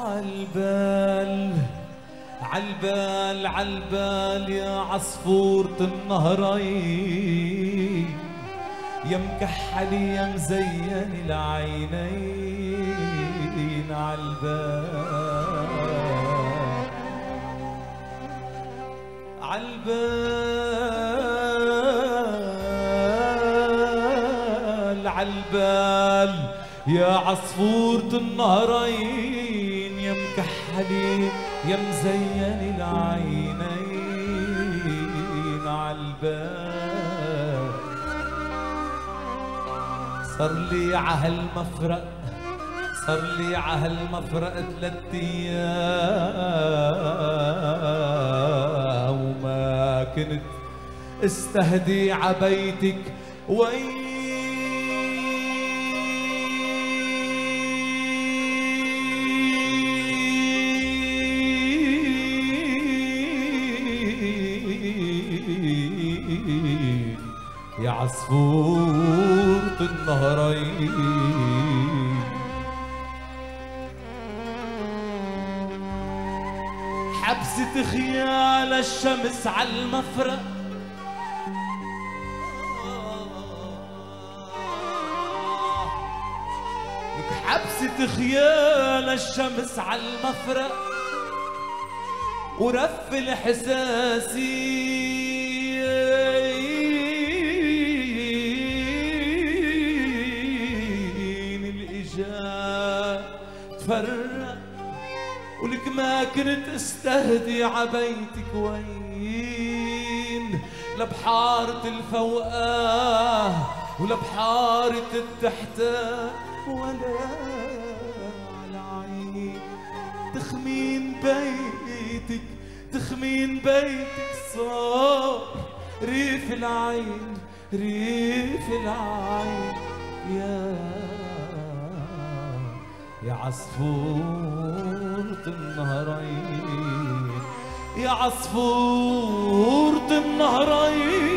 عالبال عالبال عالبال يا عصفورة النهرين يا مكحلي يا مزين العينين. عالبال عالبال عالبال يا عصفورة النهرين يا مكحلي يا مزين العينين عالبال صار لي عهالمفرق صار لي عهالمفرق ثلاث أيام. وما كنت استهدي عبيتك وين يا عصفورة النهرين حبسة خيال الشمس على المفرق حبسة خيال الشمس على المفرق ورف الحساسين تفرق ولك ما كنت استهدي عبيتك وين؟ لبحارة الفوقاه ولبحارة التحتاه ولا على عيني. تخمين بيتك تخمين بيتك صار. ريف العين ريف العين يا يا عصفور النهرين يا عصفور النهرين